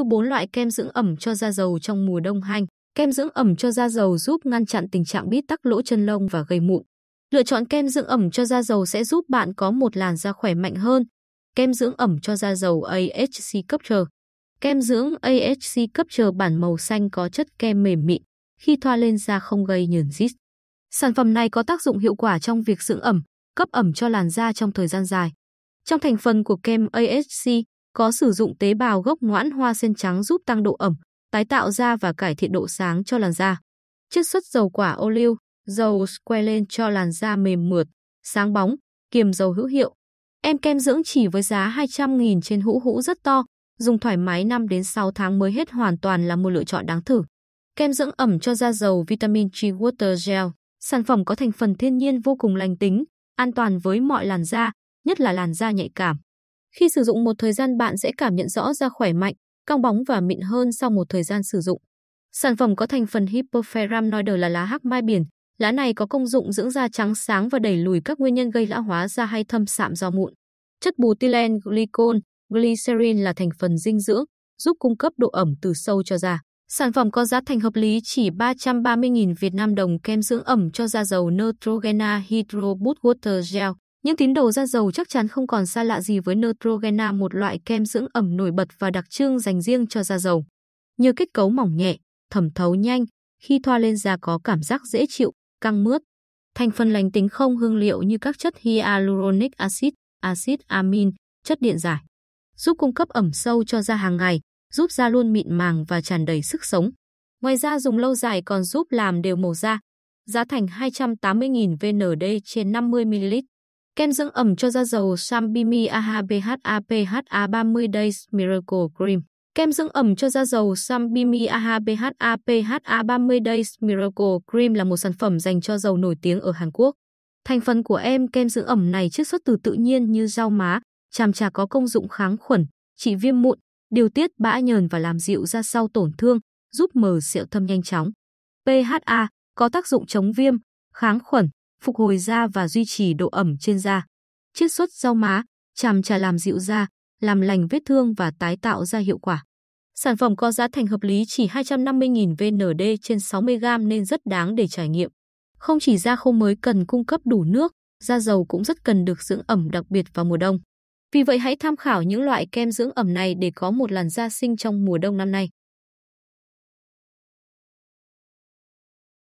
như 4 loại kem dưỡng ẩm cho da dầu trong mùa đông hanh, Kem dưỡng ẩm cho da dầu giúp ngăn chặn tình trạng bít tắc lỗ chân lông và gây mụn. Lựa chọn kem dưỡng ẩm cho da dầu sẽ giúp bạn có một làn da khỏe mạnh hơn. Kem dưỡng ẩm cho da dầu AHC Capture Kem dưỡng AHC Capture bản màu xanh có chất kem mềm mịn, khi thoa lên da không gây nhờn rít. Sản phẩm này có tác dụng hiệu quả trong việc dưỡng ẩm, cấp ẩm cho làn da trong thời gian dài. Trong thành phần của kem AHC có sử dụng tế bào gốc noãn hoa sen trắng giúp tăng độ ẩm, tái tạo da và cải thiện độ sáng cho làn da. Chiết xuất dầu quả ô liu, dầu squalene cho làn da mềm mượt, sáng bóng, kiềm dầu hữu hiệu. Em kem dưỡng chỉ với giá 200.000 trên hũ hũ rất to, dùng thoải mái 5 đến 6 tháng mới hết hoàn toàn là một lựa chọn đáng thử. Kem dưỡng ẩm cho da dầu Vitamin G Water Gel, sản phẩm có thành phần thiên nhiên vô cùng lành tính, an toàn với mọi làn da, nhất là làn da nhạy cảm. Khi sử dụng một thời gian bạn sẽ cảm nhận rõ da khỏe mạnh, căng bóng và mịn hơn sau một thời gian sử dụng. Sản phẩm có thành phần Hypoferraminoid là lá hắc mai biển. Lá này có công dụng dưỡng da trắng sáng và đẩy lùi các nguyên nhân gây lão hóa da hay thâm sạm do mụn. Chất butylen glycol, glycerin là thành phần dinh dưỡng, giúp cung cấp độ ẩm từ sâu cho da. Sản phẩm có giá thành hợp lý chỉ 330.000 Việt Nam đồng kem dưỡng ẩm cho da dầu Neutrogena Hydro Boost Water Gel. Những tín đồ da dầu chắc chắn không còn xa lạ gì với Neutrogena, một loại kem dưỡng ẩm nổi bật và đặc trưng dành riêng cho da dầu. Nhờ kết cấu mỏng nhẹ, thẩm thấu nhanh, khi thoa lên da có cảm giác dễ chịu, căng mướt. Thành phần lành tính không hương liệu như các chất hyaluronic acid, acid amin, chất điện giải, giúp cung cấp ẩm sâu cho da hàng ngày, giúp da luôn mịn màng và tràn đầy sức sống. Ngoài ra dùng lâu dài còn giúp làm đều màu da. Giá thành 280.000 VND trên 50ml. Kem dưỡng ẩm cho da dầu Sambimi AHA BHA PHA 30 Days Miracle Cream. Kem dưỡng ẩm cho da dầu Sambimi AHA BHA PHA 30 Days Miracle Cream là một sản phẩm dành cho dầu nổi tiếng ở Hàn Quốc. Thành phần của em kem dưỡng ẩm này chiết xuất từ tự nhiên như rau má, chàm trà có công dụng kháng khuẩn, trị viêm mụn, điều tiết bã nhờn và làm dịu da sau tổn thương, giúp mờ sẹo thâm nhanh chóng. PHA có tác dụng chống viêm, kháng khuẩn, phục hồi da và duy trì độ ẩm trên da. Chiết xuất rau má, chàm trà làm dịu da, làm lành vết thương và tái tạo da hiệu quả. Sản phẩm có giá thành hợp lý chỉ 250.000 VND trên 60g nên rất đáng để trải nghiệm. Không chỉ da khô mới cần cung cấp đủ nước, da dầu cũng rất cần được dưỡng ẩm đặc biệt vào mùa đông. Vì vậy hãy tham khảo những loại kem dưỡng ẩm này để có một làn da xinh trong mùa đông năm nay.